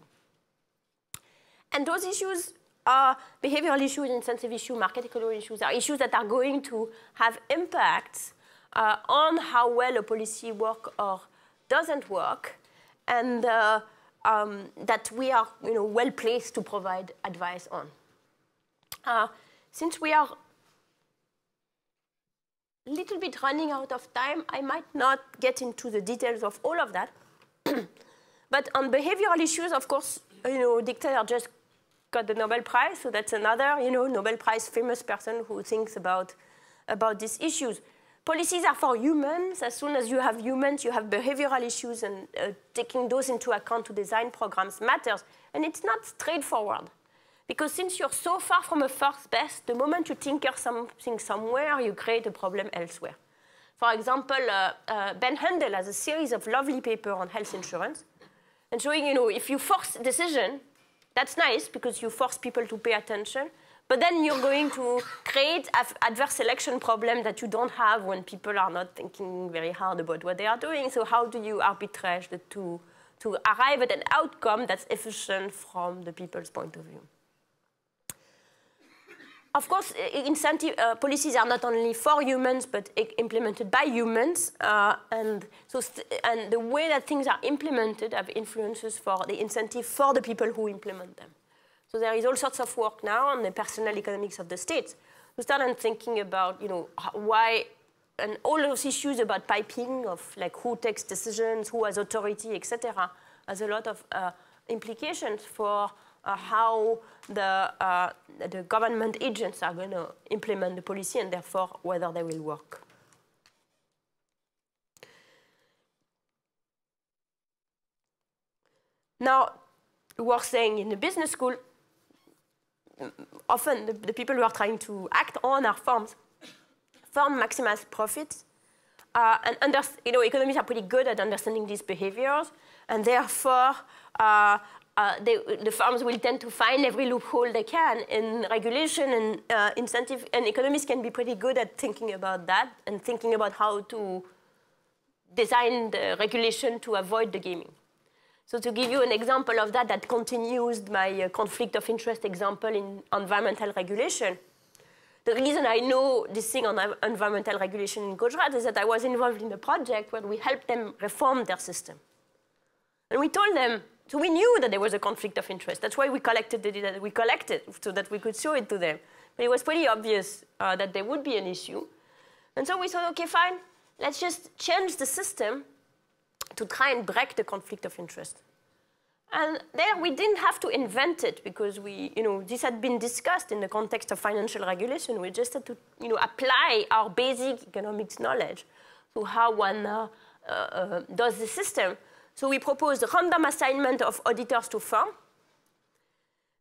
And those issues are behavioral issues, incentive issues, market equilibrium issues, are issues that are going to have impacts uh, on how well a policy works or doesn't work, and uh, um, that we are you know, well placed to provide advice on. Uh, since we are a little bit running out of time, I might not get into the details of all of that. but on behavioral issues, of course, you know, Dick just got the Nobel Prize, so that's another, you know, Nobel Prize famous person who thinks about, about these issues. Policies are for humans. As soon as you have humans, you have behavioral issues, and uh, taking those into account to design programs matters. And it's not straightforward. Because since you're so far from a first best, the moment you tinker something somewhere, you create a problem elsewhere. For example, uh, uh, Ben Handel has a series of lovely papers on health insurance, and showing, you know, if you force decision, that's nice because you force people to pay attention. But then you're going to create adverse selection problem that you don't have when people are not thinking very hard about what they are doing. So how do you arbitrage the two to arrive at an outcome that's efficient from the people's point of view? Of course, incentive uh, policies are not only for humans, but implemented by humans. Uh, and, so and the way that things are implemented have influences for the incentive for the people who implement them. So there is all sorts of work now on the personal economics of the states. We started thinking about, you know, why, and all those issues about piping of like who takes decisions, who has authority, etc., has a lot of uh, implications for uh, how the, uh, the government agents are going to implement the policy and therefore whether they will work. Now, we are saying in the business school, often the, the, people who are trying to act on our firms, firm maximize profits. Uh, and under, you know, economists are pretty good at understanding these behaviors, and therefore uh, uh, they, the firms will tend to find every loophole they can in regulation and uh, incentive, and economists can be pretty good at thinking about that and thinking about how to design the regulation to avoid the gaming. So to give you an example of that, that continues my uh, conflict of interest example in environmental regulation. The reason I know this thing on environmental regulation in Gujarat is that I was involved in a project where we helped them reform their system. And we told them, so we knew that there was a conflict of interest. That's why we collected the data that we collected, so that we could show it to them. But it was pretty obvious uh, that there would be an issue. And so we thought, okay, fine, let's just change the system to try and break the conflict of interest. And there we didn't have to invent it because we, you know, this had been discussed in the context of financial regulation. We just had to, you know, apply our basic economics knowledge to how one uh, uh, does the system. So we proposed random assignment of auditors to firm.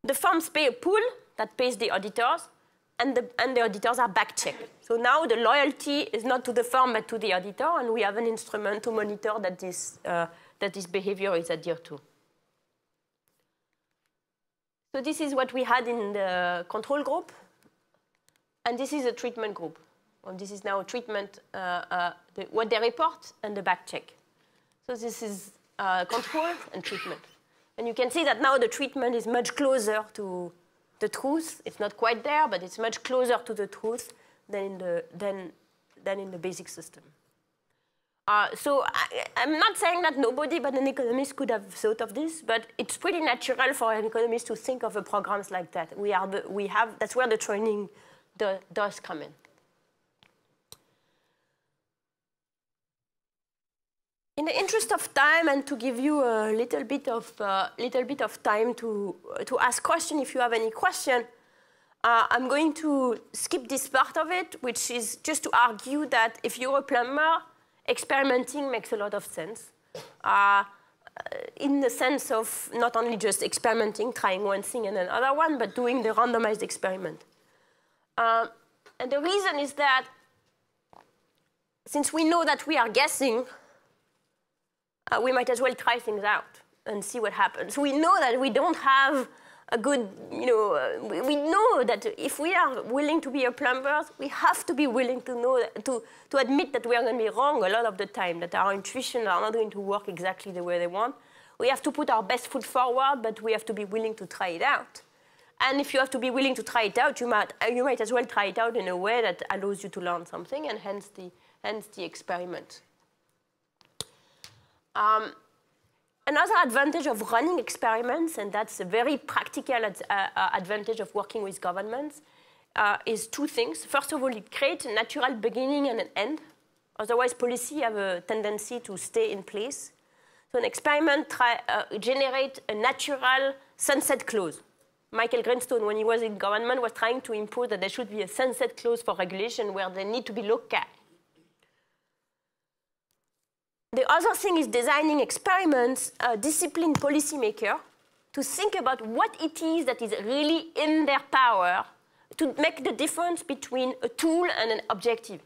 The firms pay a pool that pays the auditors, and the, and the auditors are back-checked. So now the loyalty is not to the firm, but to the auditor, and we have an instrument to monitor that this, uh, that this behavior is adhered to. So this is what we had in the control group, and this is a treatment group. Well, this is now a treatment, uh, uh, the, what they report and the back check. So this is uh, control and treatment. And you can see that now the treatment is much closer to the truth. It's not quite there, but it's much closer to the truth than in the, than, than in the basic system. Uh, so I, am not saying that nobody but an economist could have thought of this, but it's pretty natural for an economist to think of programs like that. We, are we have, that's where the training the, does come in. In the interest of time and to give you a little bit of, uh, little bit of time to, to ask questions if you have any question, uh, I'm going to skip this part of it, which is just to argue that if you're a plumber, experimenting makes a lot of sense. Uh, in the sense of not only just experimenting, trying one thing and another one, but doing the randomized experiment. Uh, and the reason is that since we know that we are guessing, uh, we might as well try things out and see what happens. We know that we don't have a good, you know, uh, we, we, know that if we are willing to be a plumber, we have to be willing to know, that, to, to admit that we are going to be wrong a lot of the time, that our intuitions are not going to work exactly the way they want. We have to put our best foot forward, but we have to be willing to try it out. And if you have to be willing to try it out, you might, uh, you might as well try it out in a way that allows you to learn something, and hence the, hence the experiment. Um, another advantage of running experiments, and that's a very practical ad uh, uh, advantage of working with governments, uh, is two things. First of all, it creates a natural beginning and an end. Otherwise, policy have a tendency to stay in place. So an experiment try, uh, generate a natural sunset clause. Michael Greenstone, when he was in government, was trying to impose that there should be a sunset clause for regulation where they need to be looked at. The other thing is designing experiments, uh, discipline policymaker to think about what it is that is really in their power to make the difference between a tool and an objective.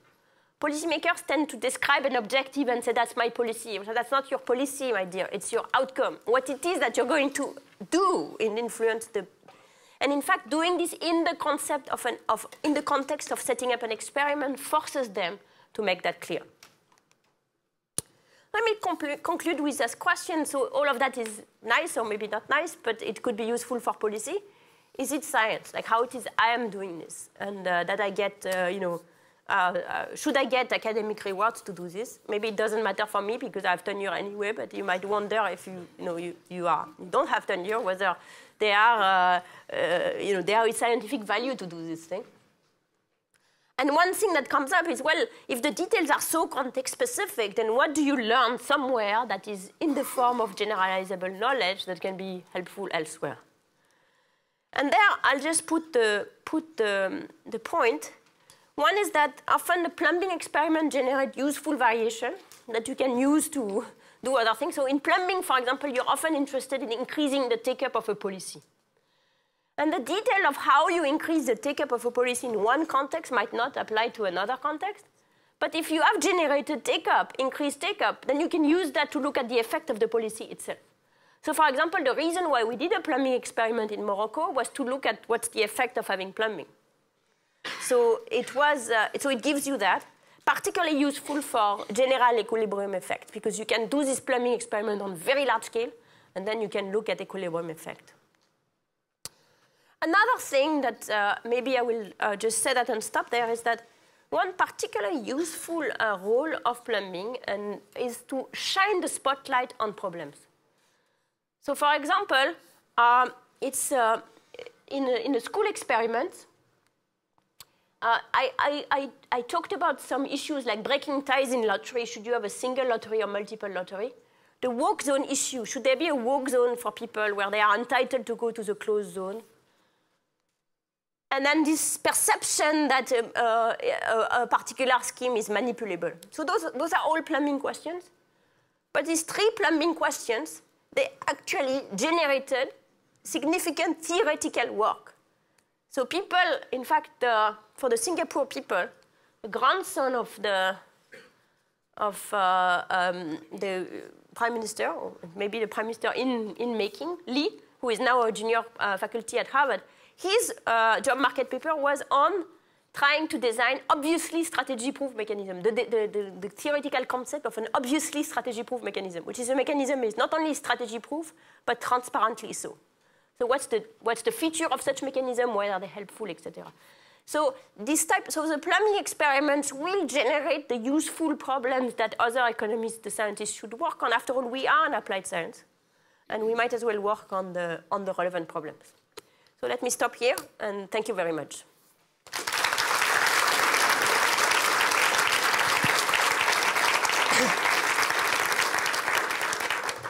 Policymakers tend to describe an objective and say, that's my policy. So that's not your policy, my dear, it's your outcome. What it is that you're going to do in influence the and in fact, doing this in the concept of, an, of in the context of setting up an experiment forces them to make that clear. Let me conclude with this question. So all of that is nice, or maybe not nice, but it could be useful for policy. Is it science? Like how it is I am doing this, and uh, that I get, uh, you know, uh, uh should I get academic rewards to do this? Maybe it doesn't matter for me because I have tenure anyway. But you might wonder if you, you know, you, you are you don't have tenure whether there are, uh, uh, you know, there is scientific value to do this thing. And one thing that comes up is, well, if the details are so context specific, then what do you learn somewhere that is in the form of generalizable knowledge that can be helpful elsewhere? And there, I'll just put the, put the, the point. One is that often the plumbing experiment generate useful variation that you can use to do other things. So in plumbing, for example, you're often interested in increasing the take-up of a policy. And the detail of how you increase the take-up of a policy in one context might not apply to another context. But if you have generated take-up, increased take-up, then you can use that to look at the effect of the policy itself. So for example, the reason why we did a plumbing experiment in Morocco was to look at what's the effect of having plumbing. So it, was, uh, so it gives you that particularly useful for general equilibrium effect because you can do this plumbing experiment on very large scale and then you can look at equilibrium effect. Another thing that uh, maybe I will uh, just say that and stop there is that one particularly useful uh, role of plumbing and is to shine the spotlight on problems. So for example, um, it's uh, in, a, in a school experiment, uh, I, I, I, talked about some issues like breaking ties in lottery. Should you have a single lottery or multiple lottery? The walk zone issue. Should there be a walk zone for people where they are entitled to go to the closed zone? And then this perception that um, uh, a, a, particular scheme is manipulable. So those, those are all plumbing questions. But these three plumbing questions, they actually generated significant theoretical work. So people, in fact, uh, for the Singapore people, the grandson of the of uh, um, the prime minister, or maybe the prime minister in, in making, Li, who is now a junior uh, faculty at Harvard, his uh, job market paper was on trying to design obviously strategy-proof mechanism, the, the, the, the, theoretical concept of an obviously strategy-proof mechanism, which is a mechanism is not only strategy-proof, but transparently so. So what's the, what's the feature of such mechanism? Why are they helpful, etc. So this type, so the plumbing experiments will generate the useful problems that other economists, the scientists, should work on. After all, we are an applied science, and we might as well work on the, on the relevant problems. So let me stop here, and thank you very much.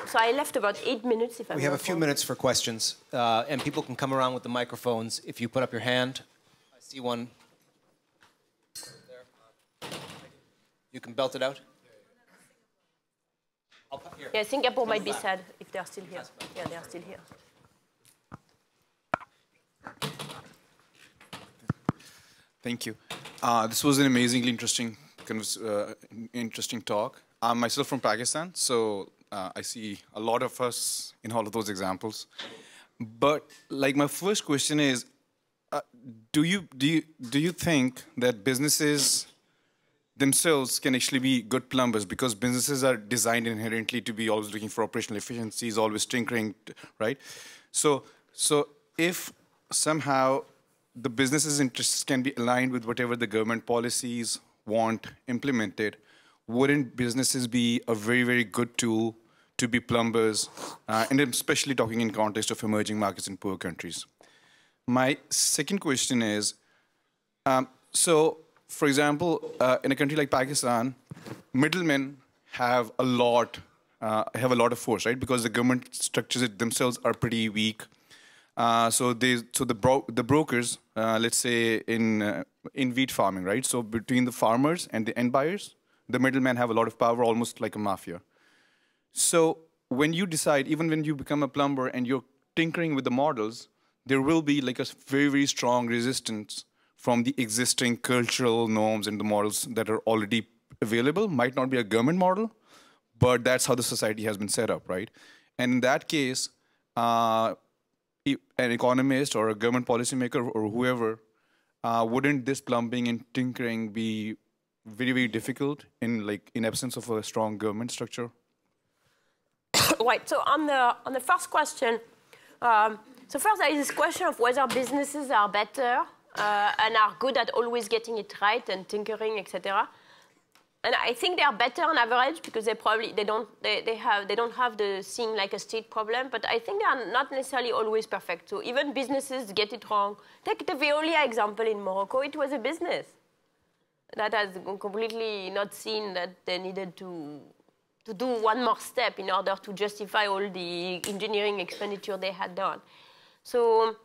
So I left about eight minutes. If I'm we have a few minutes for questions, uh, and people can come around with the microphones. If you put up your hand, I see one. You can belt it out. Yeah, Singapore might be sad if they're still here. Yeah, they're still here. Thank you. Uh, this was an amazingly interesting, uh, interesting talk. I'm myself from Pakistan, so uh, I see a lot of us in all of those examples. But like my first question is, uh, do you do you do you think that businesses themselves can actually be good plumbers because businesses are designed inherently to be always looking for operational efficiencies, always tinkering, right? So so if somehow the business's interests can be aligned with whatever the government policies want implemented, wouldn't businesses be a very, very good tool to be plumbers, uh, and especially talking in context of emerging markets in poor countries. My second question is, um, so for example, uh, in a country like Pakistan, middlemen have a lot uh, have a lot of force, right? Because the government structures it themselves are pretty weak. Uh, so they, so the bro the brokers, uh, let's say in uh, in wheat farming, right? So between the farmers and the end buyers, the middlemen have a lot of power, almost like a mafia. So when you decide, even when you become a plumber and you're tinkering with the models, there will be like a very very strong resistance from the existing cultural norms and the models that are already available. Might not be a government model, but that's how the society has been set up, right? And in that case, uh, an economist or a government policymaker or whoever, uh, wouldn't this plumbing and tinkering be very, very difficult in like in absence of a strong government structure? right. So on the on the first question, um, so first there is this question of whether businesses are better uh, and are good at always getting it right and tinkering, etc and I think they are better on average because they probably they don't they, they have they don't have the seeing like a state problem, but I think they are not necessarily always perfect. So even businesses get it wrong. Take the Veolia example in Morocco. It was a business that has completely not seen that they needed to to do one more step in order to justify all the engineering expenditure they had done. So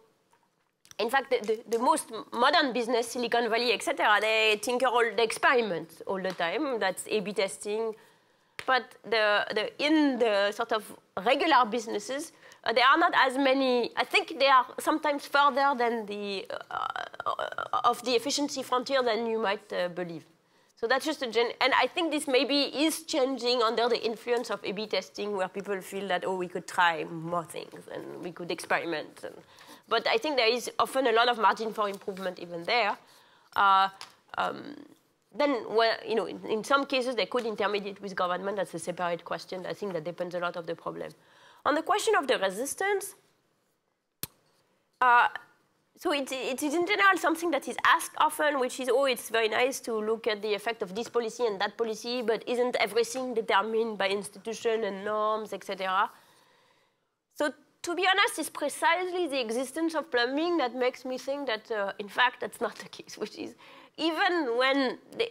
in fact, the, the, the, most modern business, Silicon Valley, etc., they tinker all, the experiment all the time. That's A/B testing. But the, the, in the sort of regular businesses, uh, there are not as many. I think they are sometimes further than the uh, of the efficiency frontier than you might uh, believe. So that's just a gen. And I think this maybe is changing under the influence of A/B testing, where people feel that oh, we could try more things and we could experiment. And, but I think there is often a lot of margin for improvement even there. Uh, um, then, well, you know, in, in, some cases, they could intermediate with government. That's a separate question. I think that depends a lot of the problem. On the question of the resistance, uh, so it, it is in general something that is asked often, which is, oh, it's very nice to look at the effect of this policy and that policy, but isn't everything determined by institution and norms, etc.? To be honest, it's precisely the existence of plumbing that makes me think that, uh, in fact, that's not the case, which is even when, the,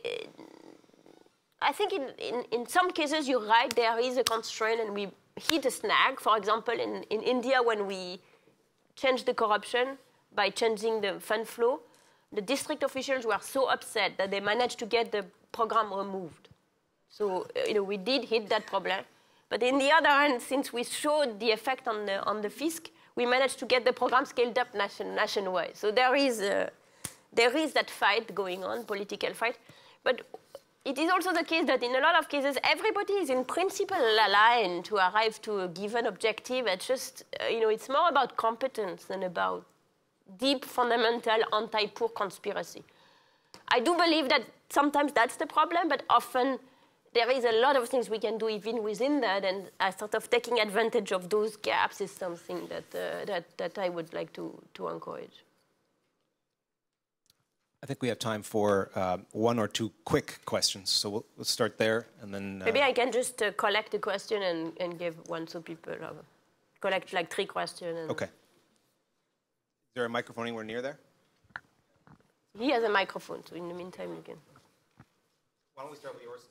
I think in, in, in, some cases you're right, there is a constraint and we hit a snag. For example, in, in India, when we changed the corruption by changing the fund flow, the district officials were so upset that they managed to get the program removed. So, uh, you know, we did hit that problem. But in the other hand, since we showed the effect on the, on the FISC, we managed to get the program scaled up nation, nationwide. So there is, a, there is that fight going on, political fight. But it is also the case that in a lot of cases, everybody is in principle aligned to arrive to a given objective. It's just, uh, you know, it's more about competence than about deep, fundamental, anti-poor conspiracy. I do believe that sometimes that's the problem, but often there is a lot of things we can do even within that, and uh, sort of taking advantage of those gaps is something that, uh, that, that I would like to, to encourage. I think we have time for uh, one or two quick questions. So we'll, we'll start there, and then... Uh, Maybe I can just uh, collect the question and, and give one to people collect like three questions. Okay. Is there a microphone anywhere near there? He has a microphone, so in the meantime you can... Why don't we start with yours?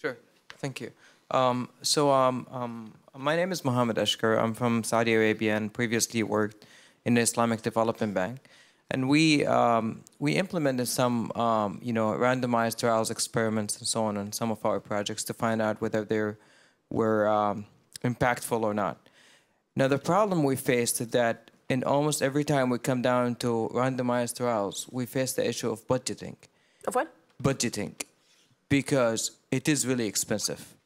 Sure. Thank you. Um, so um, um, my name is Mohammed Ashkar. I'm from Saudi Arabia and previously worked in the Islamic Development Bank. And we um, we implemented some um, you know randomized trials, experiments, and so on on some of our projects to find out whether they were um, impactful or not. Now the problem we faced is that in almost every time we come down to randomized trials, we face the issue of budgeting. Of what? Budgeting, because it is really expensive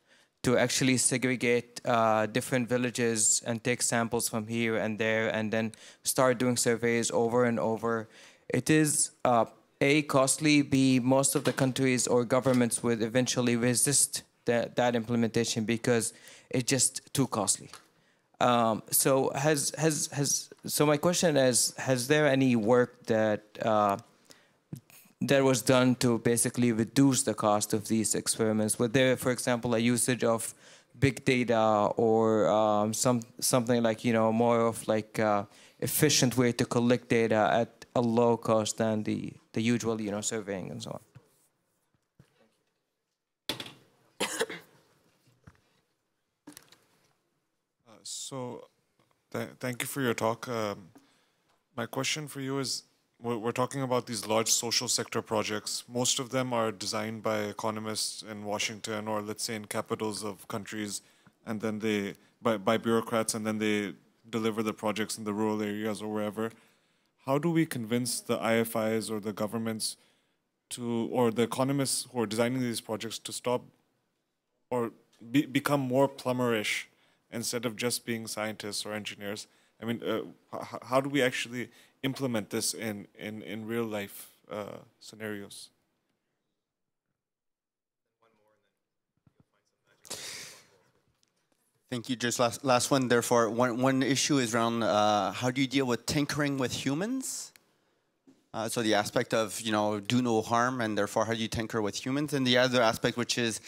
to actually segregate uh, different villages and take samples from here and there and then start doing surveys over and over. It is uh, A, costly, B, most of the countries or governments would eventually resist that, that implementation because it's just too costly. Um, so has, has, has, so my question is, has there any work that uh, that was done to basically reduce the cost of these experiments? Was there, for example, a usage of big data or um, some something like you know more of like uh, efficient way to collect data at a low cost than the the usual you know surveying and so on. Uh, so, th thank you for your talk. Um, my question for you is we're, talking about these large social sector projects. Most of them are designed by economists in Washington or let's say in capitals of countries, and then they by, by bureaucrats, and then they deliver the projects in the rural areas or wherever. How do we convince the IFIs or the governments to, or the economists who are designing these projects to stop or be, become more plumberish instead of just being scientists or engineers? I mean, uh, how do we actually implement this in, in, in real life uh, scenarios? Thank you. Just last, last one. Therefore, one, one issue is around uh, how do you deal with tinkering with humans? Uh, so the aspect of, you know, do no harm, and therefore how do you tinker with humans? And the other aspect, which is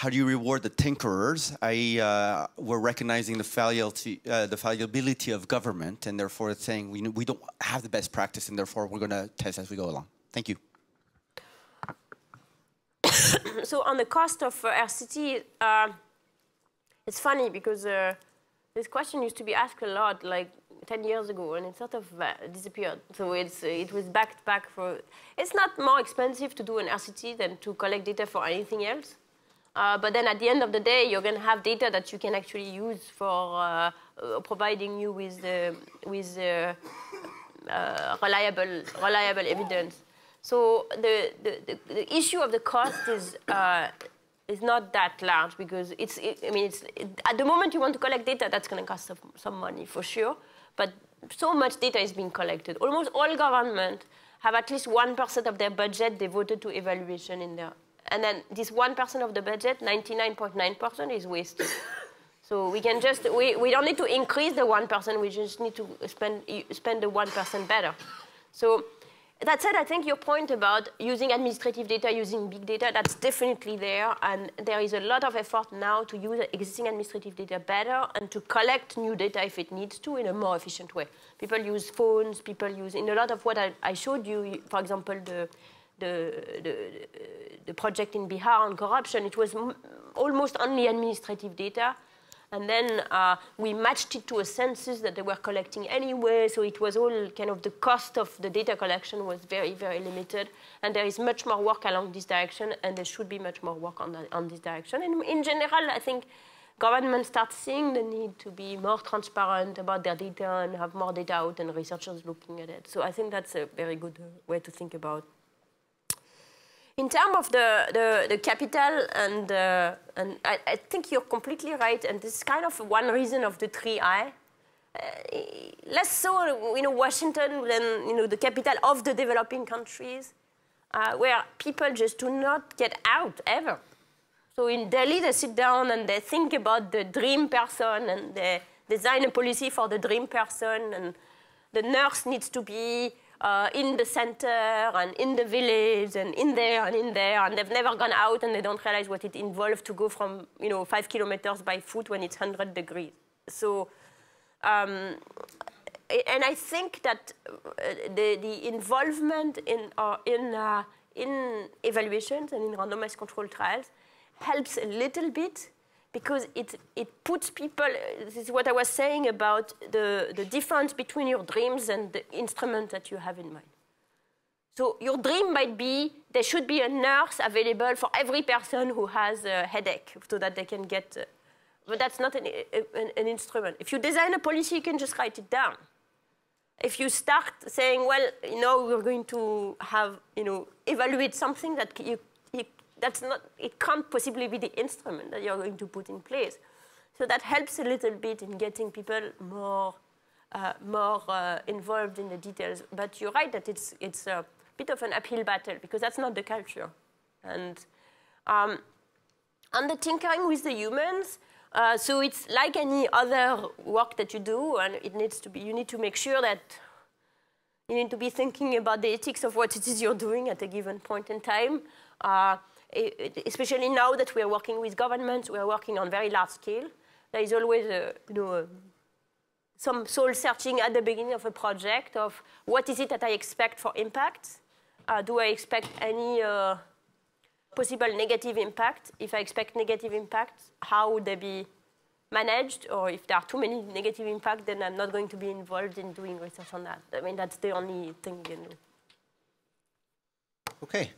how do you reward the tinkerers? I, uh, we're recognizing the, fallibility, uh, the fallibility of government, and therefore saying we, we don't have the best practice, and therefore we're going to test as we go along. Thank you. so on the cost of uh, RCT, uh, it's funny because uh, this question used to be asked a lot, like 10 years ago, and it sort of uh, disappeared. So it's, uh, it was backed back for. It's not more expensive to do an RCT than to collect data for anything else. Uh, but then at the end of the day, you're going to have data that you can actually use for uh, uh, providing you with, with uh, reliable, reliable evidence. So the, the, the, the, issue of the cost is, is not that large because it's, it, I mean, it's, it, at the moment you want to collect data, that's going to cost some, some money for sure. But so much data is being collected. Almost all governments have at least 1% of their budget devoted to evaluation in their and then this 1% of the budget, 99.9% is wasted. so we can just, we, we don't need to increase the 1%, we just need to spend, spend the 1% better. So that said, I think your point about using administrative data, using big data, that's definitely there. And there is a lot of effort now to use existing administrative data better and to collect new data if it needs to in a more efficient way. People use phones, people use, in a lot of what I, I showed you, for example, the the, the, the project in Bihar on corruption, it was almost only administrative data. And then uh, we matched it to a census that they were collecting anyway. So it was all kind of the cost of the data collection was very, very limited. And there is much more work along this direction, and there should be much more work on, the, on this direction. And in general, I think governments start seeing the need to be more transparent about their data and have more data out and researchers looking at it. So I think that's a very good way to think about in terms of the, the, the, capital, and, uh, and I, I, think you're completely right, and this is kind of one reason of the three I. Uh, less so, you know, Washington than, you know, the capital of the developing countries, uh, where people just do not get out ever. So in Delhi, they sit down and they think about the dream person, and they design a policy for the dream person, and the nurse needs to be uh, in the center and in the village and in there and in there, and they've never gone out and they don't realize what it involves to go from you know five kilometers by foot when it's 100 degrees. So, um, and I think that uh, the, the involvement in uh, in uh, in evaluations and in randomized control trials helps a little bit because it, it puts people, this is what I was saying about the, the difference between your dreams and the instrument that you have in mind. So your dream might be there should be a nurse available for every person who has a headache so that they can get, uh, but that's not an, an, an instrument. If you design a policy, you can just write it down. If you start saying, well, you know, we're going to have, you know, evaluate something that you that's not, it can't possibly be the instrument that you're going to put in place. So that helps a little bit in getting people more, uh, more uh, involved in the details. But you're right that it's, it's a bit of an uphill battle because that's not the culture. And um, on the tinkering with the humans, uh, so it's like any other work that you do, and it needs to be, you need to make sure that you need to be thinking about the ethics of what it is you're doing at a given point in time. Uh, especially now that we are working with governments, we are working on very large scale. There is always a, you know, some soul searching at the beginning of a project of what is it that I expect for impact? Uh, do I expect any uh, possible negative impact? If I expect negative impact, how would they be managed? Or if there are too many negative impacts, then I'm not going to be involved in doing research on that. I mean, that's the only thing you can do. Okay.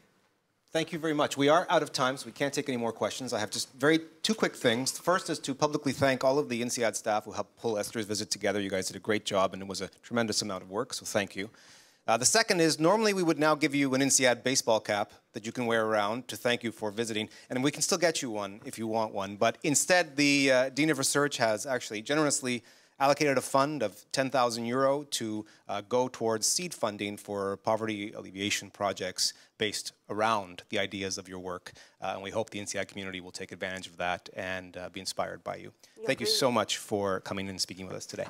Thank you very much. We are out of time, so we can't take any more questions. I have just very two quick things. The first is to publicly thank all of the INSEAD staff who helped pull Esther's visit together. You guys did a great job, and it was a tremendous amount of work, so thank you. Uh, the second is normally we would now give you an INSEAD baseball cap that you can wear around to thank you for visiting, and we can still get you one if you want one. But instead, the uh, Dean of Research has actually generously allocated a fund of 10,000 euro to uh, go towards seed funding for poverty alleviation projects based around the ideas of your work. Uh, and we hope the INSEAD community will take advantage of that and uh, be inspired by you. Thank you so much for coming and speaking with us today.